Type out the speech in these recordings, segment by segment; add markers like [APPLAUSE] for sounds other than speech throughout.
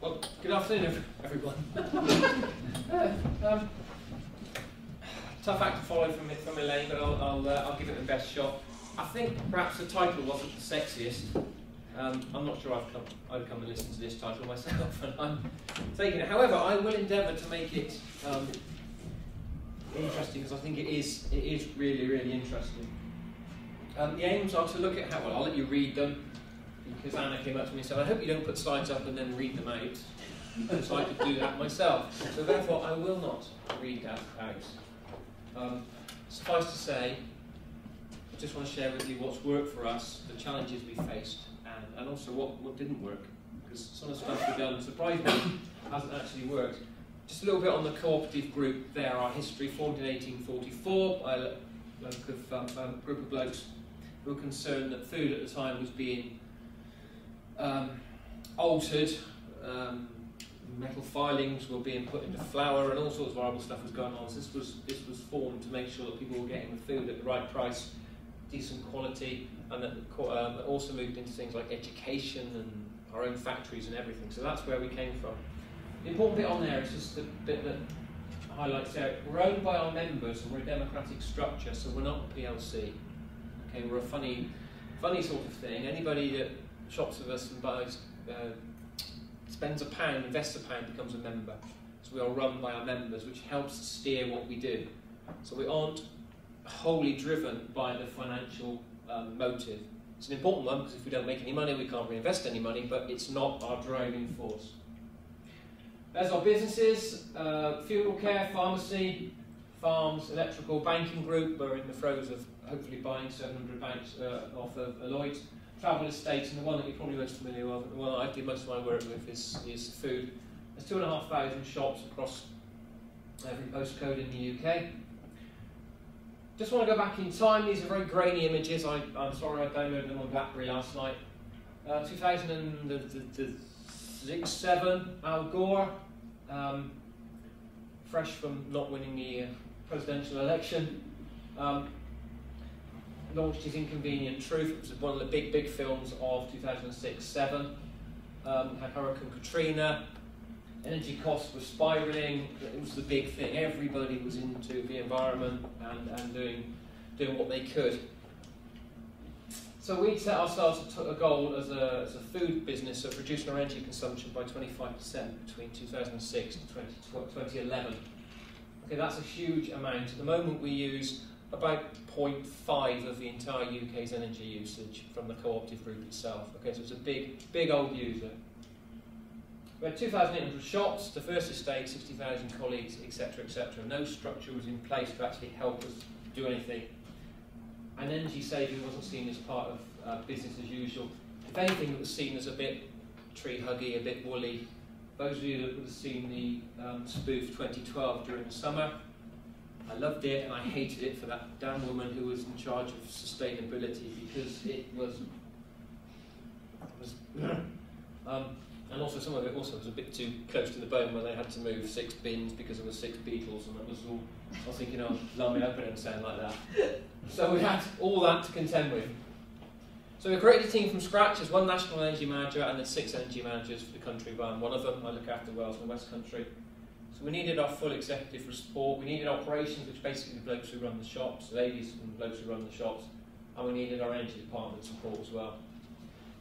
Well, good afternoon, everyone. [LAUGHS] um, tough act to follow from from Elaine, but I'll I'll, uh, I'll give it the best shot. I think perhaps the title wasn't the sexiest. Um, I'm not sure I've come I've come to listen to this title myself, [LAUGHS] and I'm taking it. However, I will endeavour to make it um, interesting because I think it is it is really really interesting. Um, the aims are to look at how well I'll let you read them because Anna came up to me and said, I hope you don't put slides up and then read them out, so I could do that myself. So therefore, I will not read that out. Um, suffice to say, I just want to share with you what's worked for us, the challenges we faced, and, and also what, what didn't work. Because some of the stuff we've done, surprisingly, hasn't actually worked. Just a little bit on the cooperative group there, our history, formed in 1844 by a um, um, group of blokes who were concerned that food at the time was being um, altered. Um, metal filings were being put into flour, and all sorts of horrible stuff was going on. So this was this was formed to make sure that people were getting the food at the right price, decent quality, and that um, also moved into things like education and our own factories and everything. So that's where we came from. The important bit on there is just the bit that highlights there. We're owned by our members, and we're a democratic structure, so we're not a PLC. Okay, we're a funny, funny sort of thing. Anybody that shops with us and buys, uh, spends a pound, invests a pound, becomes a member. So we are run by our members, which helps steer what we do. So we aren't wholly driven by the financial um, motive. It's an important one because if we don't make any money, we can't reinvest any money, but it's not our driving force. There's our businesses, uh, funeral care, pharmacy, farms, electrical, banking group. We're in the throes of hopefully buying 700 banks uh, off of Lloyd travel estates, and the one that you're probably most familiar with, the one I do most of my work with is, is food. There's two and a half thousand shops across every postcode in the UK. Just want to go back in time. These are very grainy images. I, am sorry I downloaded them on BlackBerry last night. Uh, 2006, 7, Al Gore, um, fresh from not winning the uh, presidential election. Um, launched his Inconvenient Truth. It was one of the big, big films of 2006-7. Um, had Hurricane Katrina. Energy costs were spiraling. It was the big thing. Everybody was into the environment and, and doing, doing what they could. So we set ourselves a goal as a, as a food business of reducing our energy consumption by 25% between 2006 and 20, 2011. Okay, that's a huge amount. At the moment we use about 0.5 of the entire UK's energy usage from the cooperative group itself. Okay, so it's a big, big old user. We had 2,800 shops, the first estate, 60,000 colleagues, etc., etc. No structure was in place to actually help us do anything. And energy saving wasn't seen as part of uh, business as usual. If anything, it was seen as a bit tree huggy, a bit woolly. Those of you that would have seen the um, spoof 2012 during the summer, I loved it and I hated it for that damn woman who was in charge of sustainability because it was, was [CLEARS THROAT] um, and also some of it also was a bit too close to the bone when they had to move six bins because there were six beetles and it was all, I was thinking, oh, open it and sound like that. So we had all that to contend with. So we created a team from scratch. There's one national energy manager and there's six energy managers for the country. One of them. I look after Wales and the West Country. So we needed our full executive support. We needed operations, which basically the blokes who run the shops, ladies and blokes who run the shops, and we needed our energy department support as well.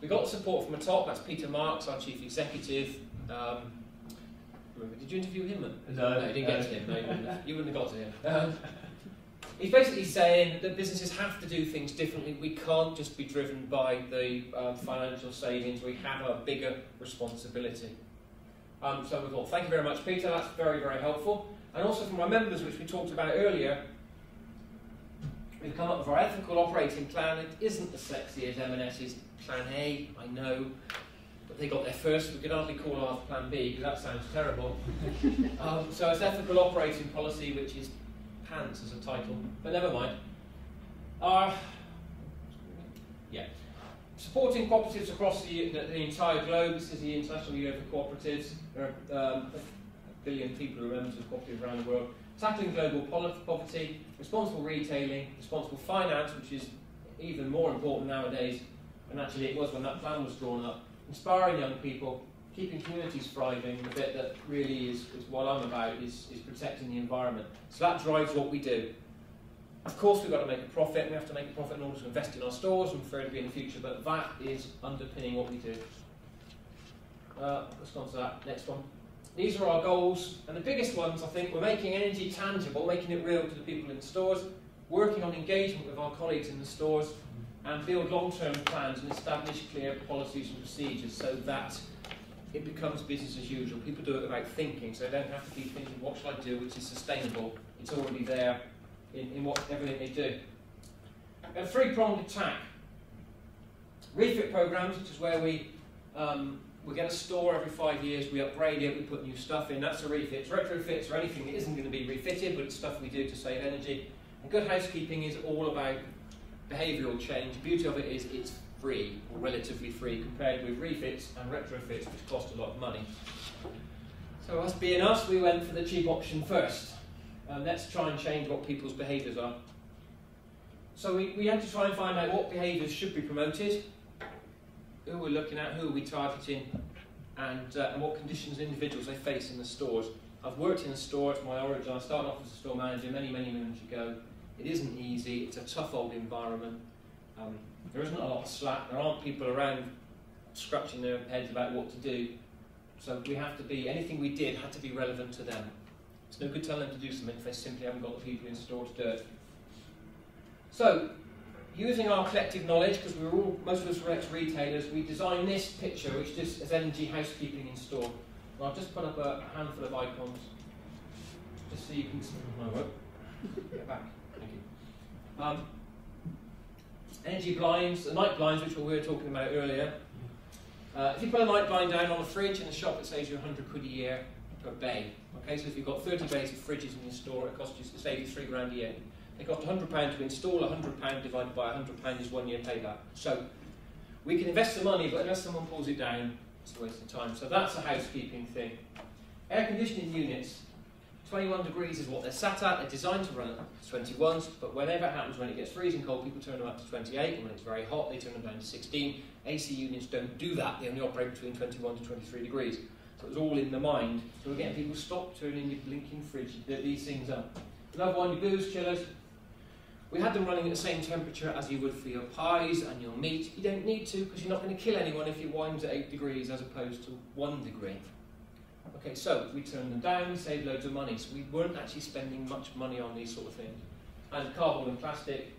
We got support from the top. That's Peter Marks, our chief executive. Um, did you interview him? No, no, you didn't get to him. No, you wouldn't, have, you wouldn't have got to him. [LAUGHS] Um, he's basically saying that businesses have to do things differently. We can't just be driven by the um, financial savings. We have a bigger responsibility. Um, so thought, thank you very much, Peter, that's very, very helpful. And also from our members, which we talked about earlier, we've come up with our ethical operating plan. It isn't as sexy as M&S's Plan A, I know, but they got there first. We could hardly call ours Plan B, because that sounds terrible. [LAUGHS] um, so it's ethical operating policy, which is pants as a title, but never mind. Our, yeah. Supporting cooperatives across the, the, the, entire globe. This is the International Year for Cooperatives. There are um, a billion people who are members of cooperatives around the world. Tackling global poverty, responsible retailing, responsible finance, which is even more important nowadays, and actually it was when that plan was drawn up. Inspiring young people, keeping communities thriving, the bit that really is, is what I'm about, is, is protecting the environment. So that drives what we do. Of course, we've got to make a profit. We have to make a profit in order to invest in our stores and for it to be in the future, but that is underpinning what we do. Uh, let's go on to that next one. These are our goals, and the biggest ones, I think, we're making energy tangible, making it real to the people in the stores, working on engagement with our colleagues in the stores, and build long-term plans and establish clear policies and procedures so that it becomes business as usual. People do it without thinking, so they don't have to be thinking, what shall I do which is sustainable? It's already there in, in what, everything they do. A three-pronged attack. Refit programs, which is where we um, we get a store every five years, we upgrade it, we put new stuff in, that's a refit. Retrofits or anything that isn't going to be refitted, but it's stuff we do to save energy. And good housekeeping is all about behavioural change. The beauty of it is it's free, or relatively free, compared with refits and retrofits, which cost a lot of money. So us being us, we went for the cheap option first. Um, let's try and change what people's behaviours are. So we, we had to try and find out what behaviours should be promoted, who we're looking at, who are we targeting, and, uh, and what conditions individuals they face in the stores. I've worked in a store, it's my origin, I started off as a store manager many, many moons ago. It isn't easy, it's a tough old environment. Um, there isn't a lot of slack, there aren't people around scratching their heads about what to do. So we have to be, anything we did had to be relevant to them. It's no good telling them to do something if they simply haven't got the people in store to do it. So, using our collective knowledge, because we were all, most of us were ex-retailers, we designed this picture, which just is energy housekeeping in store. And I've just put up a handful of icons, just so you can see. Oh, Get back. Thank you. Um, energy blinds, the night blinds, which we were talking about earlier. Uh, if you put a night blind down on a fridge in a shop, it saves you 100 quid a year per bay. Okay, so if you've got 30 bays of fridges in your store, it costs you, you three grand a year. It costs £100 to install, £100 divided by £100 is one year payback. So we can invest the money, but unless someone pulls it down, it's a waste of time. So that's a housekeeping thing. Air conditioning units, 21 degrees is what they're sat at. They're designed to run at 21s, but whenever it happens, when it gets freezing cold, people turn them up to 28, and when it's very hot, they turn them down to 16. AC units don't do that. They only operate between 21 to 23 degrees. So it's all in the mind. So getting people stop turning your blinking fridge, these things up. Another one, your booze chillers, we had them running at the same temperature as you would for your pies and your meat. You don't need to because you're not going to kill anyone if your wine's at 8 degrees as opposed to 1 degree. Okay, so we turned them down, saved loads of money. So we weren't actually spending much money on these sort of things. And cardboard and plastic,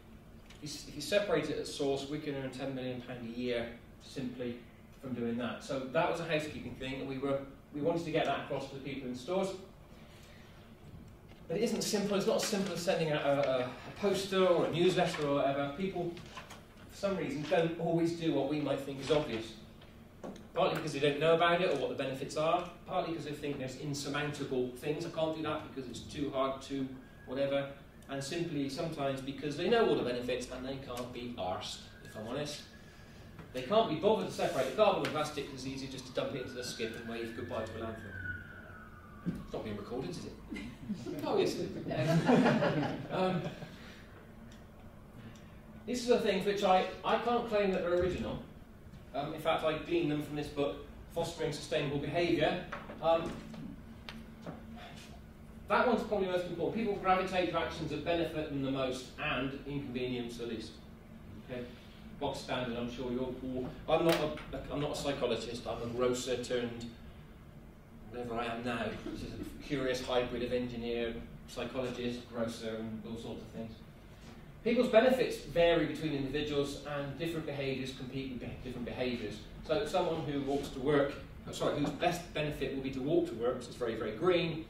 if you separate it at source, we can earn £10 million a year simply from doing that. So that was a housekeeping thing, and we, were, we wanted to get that across to the people in stores. But it isn't simple, it's not as simple as sending out a, a, a poster or a newsletter or whatever. People, for some reason, don't always do what we might think is obvious. Partly because they don't know about it or what the benefits are, partly because they think there's insurmountable things. I can't do that because it's too hard to whatever, and simply sometimes because they know all the benefits and they can't be arsed, if I'm honest. They can't be bothered to separate the carbon and plastic because it's easier just to dump it into the skip and wave goodbye to a landfill. It's not being recorded, is it? [LAUGHS] oh, yes. um, these are the things which I, I can't claim that they're original. Um, in fact, I gleaned them from this book, Fostering Sustainable Behaviour. Um, that one's probably most important. People gravitate to actions that benefit them the most and inconvenience the least. Okay, box standard. I'm sure you're. I'm not a. I'm not a psychologist. I'm a grocer turned whatever I am now, which is a curious hybrid of engineer, psychologist, grocer, and all sorts of things. People's benefits vary between individuals, and different behaviours compete with different behaviours. So, someone who walks to work, oh, sorry, whose best benefit will be to walk to work, because it's very, very green,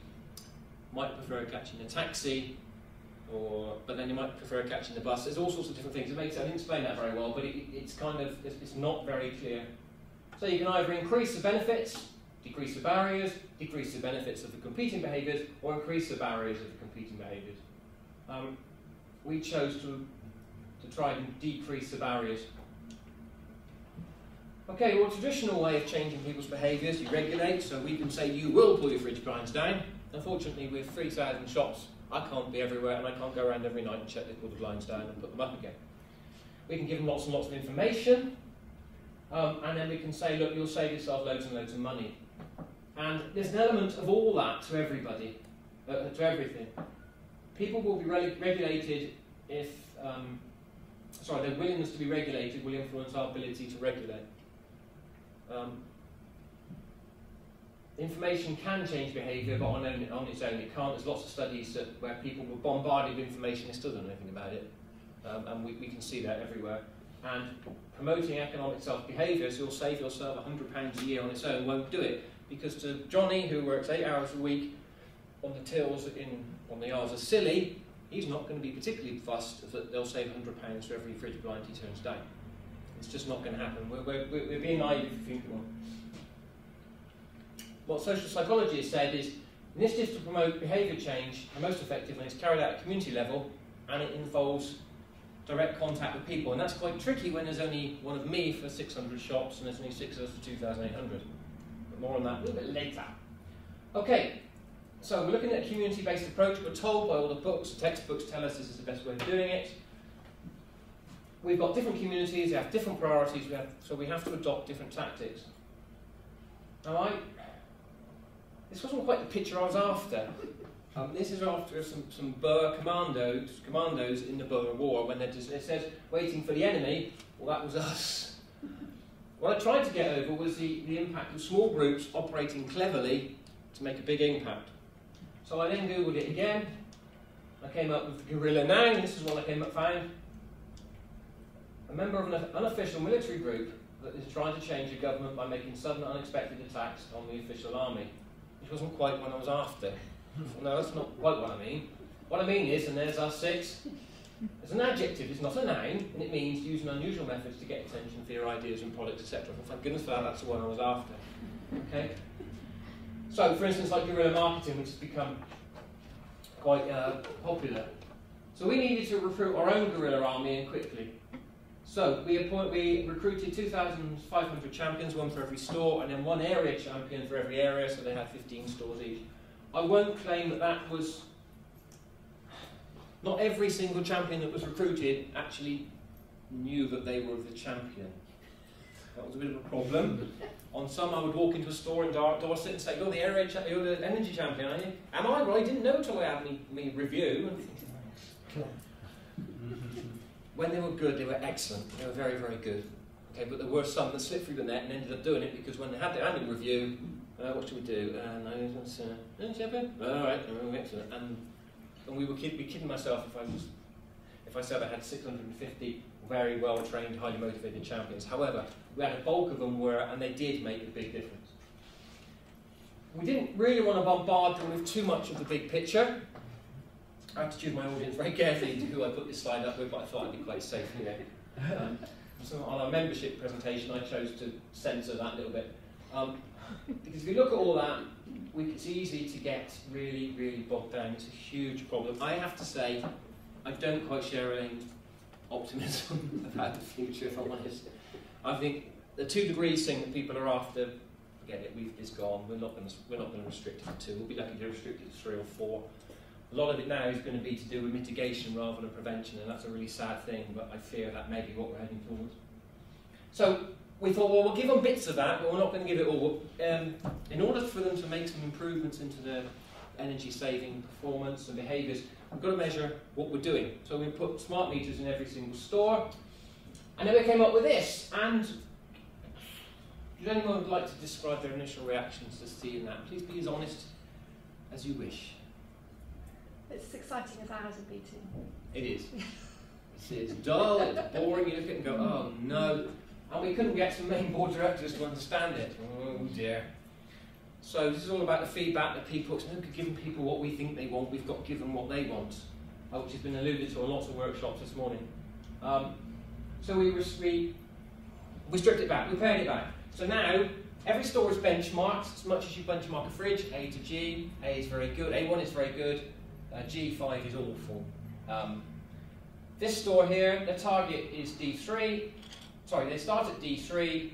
might prefer catching a taxi, or but then you might prefer catching the bus. There's all sorts of different things. It makes I didn't explain that very well, but it, it's kind of it's, it's not very clear. So you can either increase the benefits decrease the barriers, decrease the benefits of the competing behaviours, or increase the barriers of the competing behaviours. Um, we chose to, to try and decrease the barriers. Okay, well, traditional way of changing people's behaviours, you regulate, so we can say you will pull your fridge blinds down. Unfortunately, with 3,000 shops, I can't be everywhere and I can't go around every night and check the blinds down and put them up again. We can give them lots and lots of information, Um, and then we can say, look, you'll save yourself loads and loads of money. And there's an element of all that to everybody, uh, to everything. People will be re regulated if, um, sorry, their willingness to be regulated will influence our ability to regulate. Um, information can change behaviour, but on, on, its own it can't. There's lots of studies that, where people were bombarded with information and still don't know anything about it. Um, and we, we can see that everywhere. And promoting economic self-behaviour, so you'll save yourself £100 a year on its own, won't do it. Because to Johnny, who works eight hours a week on the tills in, on the Isles of Scilly, he's not going to be particularly fussed that they'll save £100 for every fridge blind he turns down. It's just not going to happen. We're, we're, we're being naive if we think we what social psychology has said is initiatives to promote behaviour change are most effective when it's carried out at community level and it involves direct contact with people. And that's quite tricky when there's only one of me for 600 shops and there's only six of us for 2,800. But more on that a little bit later. Okay, so we're looking at a community-based approach. We're told by all the books, textbooks tell us this is the best way of doing it. We've got different communities, they have different priorities, we have, so we have to adopt different tactics. Now I this wasn't quite the picture I was after. Um, this is after some, some Boer commandos, commandos in the Boer War when just, it says waiting for the enemy. Well, that was us. What I tried to get over was the, the impact of small groups operating cleverly to make a big impact. So I then googled it again. I came up with Guerrilla Nang. This is what I came up found. A member of an unofficial military group that is trying to change the government by making sudden unexpected attacks on the official army which wasn't quite what I was after. no, that's not quite what I mean. What I mean is, and there's our six, it's an adjective, it's not a noun, and it means using unusual methods to get attention for your ideas and products, etc. And thank goodness for that, that's the one I was after. Okay? So, for instance, like guerrilla marketing, which has become quite uh, popular. So we needed to recruit our own guerrilla army and quickly. So we, appoint, we recruited 2,500 champions, one for every store, and then one area champion for every area, so they had 15 stores each. I won't claim that that was... Not every single champion that was recruited actually knew that they were the champion. That was a bit of a problem. On some, I would walk into a store in Dorset and say, "Oh, the area, you're the energy champion, aren't you?" Am I? Well, I didn't know until I had me, me review. [LAUGHS] [LAUGHS] When they were good, they were excellent. They were very, very good. Okay, but there were some that slipped through the net and ended up doing it because when they had their annual review, uh, what should we do? And I was, uh, all right, excellent. And, and we were kid, be kidding myself if I was, if I said I had 650 very well trained, highly motivated champions. However, we had a bulk of them were, and they did make a big difference. We didn't really want to bombard them with too much of the big picture. I have to choose my audience very carefully to who I put this slide up with, but I thought I'd be quite safe here. Um, so on our membership presentation, I chose to censor that a little bit. Um, because if you look at all that, we, it's easy to get really, really bogged down. It's a huge problem. I have to say, I don't quite share any optimism [LAUGHS] about the future, if I'm honest. I think the two degrees thing that people are after, forget it, we've, is gone. We're not going to restrict it to two. We'll be lucky to restrict it to three or four a lot of it now is going to be to do with mitigation rather than prevention, and that's a really sad thing, but I fear that may be what we're heading towards. So we thought, well, we'll give them bits of that, but we're not going to give it all. Um, in order for them to make some improvements into their energy saving performance and behaviours, we've got to measure what we're doing. So we put smart meters in every single store, and then we came up with this. And does anyone like to describe their initial reactions to seeing that? Please be as honest as you wish. It's as exciting as ours would be too. It is. it's dull, it's boring, you look at it and go, oh no. And we couldn't get some main board directors to understand it. Oh dear. So this is all about the feedback that people, it's no good giving people what we think they want, we've got to give them what they want, uh, which has been alluded to in lots of workshops this morning. Um, so we, we, we stripped it back, we pared it back. So now, every store is benchmarked, as much as you benchmark a fridge, A to G, A is very good, A1 is very good, uh, G5 is awful. Um, this store here, the target is D3. Sorry, they start at D3,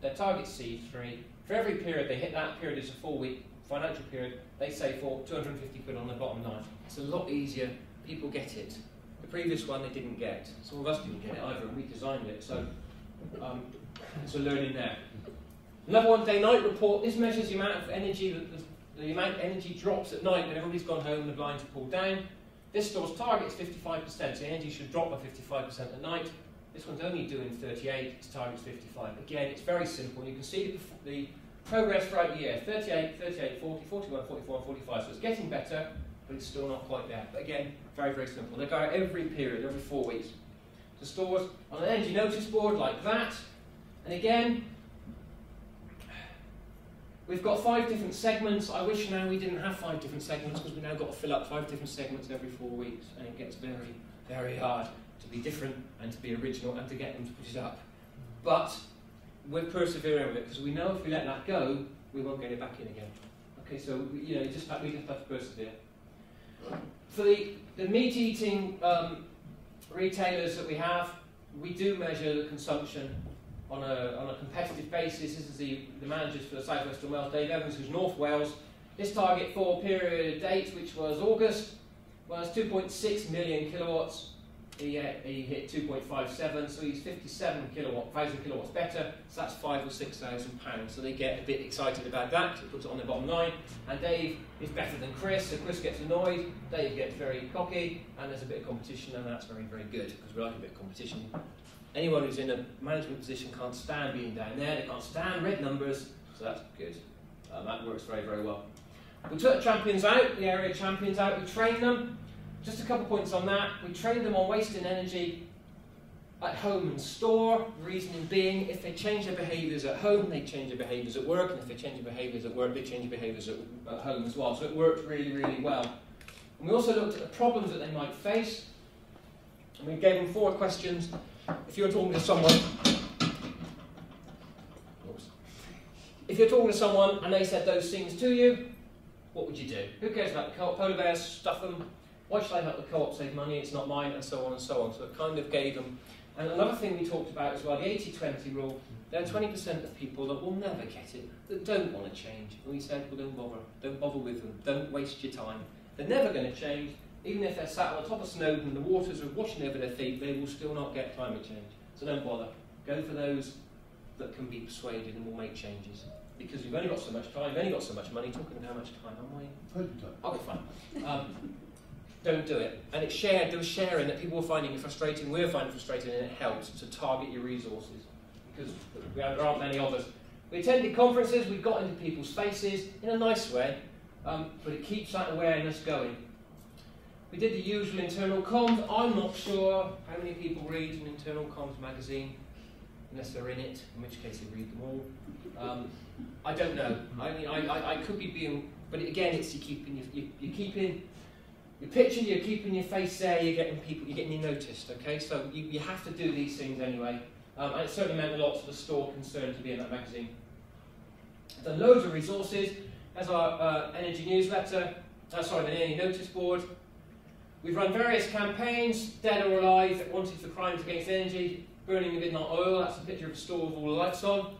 their target C3. For every period they hit that period is a four week financial period, they say for 250 quid on the bottom line. It's a lot easier, people get it. The previous one they didn't get. Some of us didn't get it either, and we designed it. So Um, it's a learning there. Another one, day-night report. This measures the amount of energy that the, the amount of energy drops at night when everybody's gone home and the blinds are pulled down. This store's target is 55%, so energy should drop by 55% at night. This one's only doing 38, its target's 55. Again, it's very simple. You can see the, the progress throughout the year 38, 38, 40, 41, 44, and 45. So it's getting better, but it's still not quite there. But again, very, very simple. They go out every period, every four weeks. The stores on an energy notice board like that. And again, we've got five different segments. I wish now we didn't have five different segments because we've now got to fill up five different segments every four weeks. And it gets very, very hard to be different and to be original and to get them to put it up. But we're persevering with it because we know if we let that go, we won't get it back in again. Okay, so you know, just have, we just have to persevere. For the, the meat eating um, retailers that we have, we do measure the consumption on a, on a competitive basis. This is the, the managers for the South Western Wales, Dave Evans, who's North Wales. This target for period date, which was August, was 2.6 million kilowatts he, uh, he hit 2.57, so he's 57 kilowatt, thousand kilowatts better, so that's five or six thousand pounds. So they get a bit excited about that, so puts it on the bottom line. And Dave is better than Chris, so Chris gets annoyed, Dave gets very cocky, and there's a bit of competition, and that's very, very good, because we like a bit of competition. Anyone who's in a management position can't stand being down there, they can't stand red numbers, so that's good. Um, that works very, very well. We took champions out, the area champions out, we trained them, just a couple points on that. We trained them on wasting energy at home and store. Reasoning being, if they change their behaviours at home, they change their behaviours at work, and if they change their behaviours at work, they change their behaviours at, at home as well. So it worked really, really well. And we also looked at the problems that they might face, and we gave them four questions. If you're talking to someone, oops, if you're talking to someone and they said those things to you, what would you do? Who cares about the polar bears? Stuff them, why should I help the co-op save money? It's not mine, and so on and so on. So it kind of gave them. And another thing we talked about as well, the 80-20 rule. There are 20% of people that will never get it, that don't want to change. And we said, well, don't bother. Don't bother with them. Don't waste your time. They're never going to change. Even if they're sat on the top of Snowdon and the waters are washing over their feet, they will still not get climate change. So don't bother. Go for those that can be persuaded and will make changes. Because we've only got so much time, we've only got so much money. Talking about how much time am I? Okay, fine. Um, don't do it. And it's shared, there was sharing that people were finding it frustrating, we are finding it frustrating, and it helps to target your resources because there aren't many of us. We attended conferences, we got into people's faces in a nice way, um, but it keeps that awareness going. We did the usual internal comms. I'm not sure how many people read an internal comms magazine, unless they're in it, in which case they read them all. Um, I don't know. I mean, I, I, I could be being, but again, it's you keeping you, you, you're keeping you're pitching, you're keeping your face there, you're getting people, you're getting noticed, okay? So you, you have to do these things anyway. Um, and it certainly meant a lot to the store concerned to be in that magazine. Done loads of resources. There's our uh, energy newsletter, uh, sorry, the energy notice board. We've run various campaigns, dead or alive, that wanted for crimes against energy, burning the midnight oil, that's a picture of a store with all the lights on.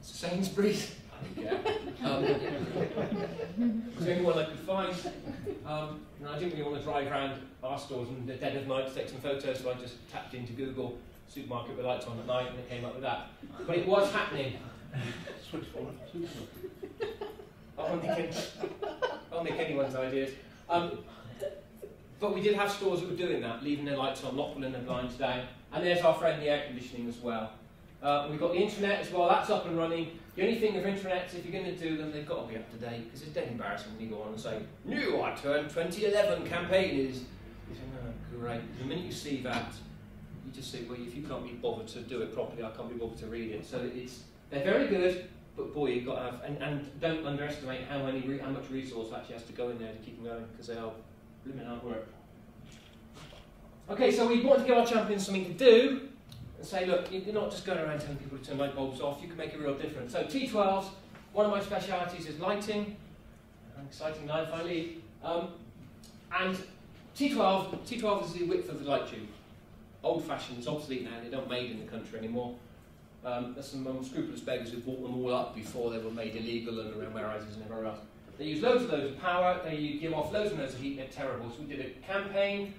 It's Sainsbury's. Yeah. Um, it was the only one I could find. Um, and I didn't really want to drive around our stores in the dead of night to take some photos, so I just tapped into Google supermarket with lights on at night and it came up with that. But it was happening. I'll make, I'll make anyone's ideas. Um, but we did have stores that were doing that, leaving their lights on, not pulling their blinds down. And there's our friend the air conditioning as well. Uh, we've got the internet as well, that's up and running. The only thing with internet, if you're going to do them, they've got to be up to date, because it's dead embarrassing when you go on and say, New I turned 2011 campaign is. You oh, great. The minute you see that, you just say, well, if you can't be bothered to do it properly, I can't be bothered to read it. So it's they're very good, but boy, you've got to have, and, and don't underestimate how many how much resource actually has to go in there to keep them going, because they are blooming hard work. Okay, so we want to give our champions something to do, and say, look, you're not just going around telling people to turn light bulbs off, you can make a real difference. So T12s, one of my specialities is lighting, an exciting life I lead. Um, and T12, T12 is the width of the light tube. Old fashioned, it's obsolete now, they don't made in the country anymore. Um, there's some unscrupulous beggars who bought them all up before they were made illegal and around warehouses and everywhere else. They use loads of loads of power, they give off loads and loads of heat, they're terrible. So we did a campaign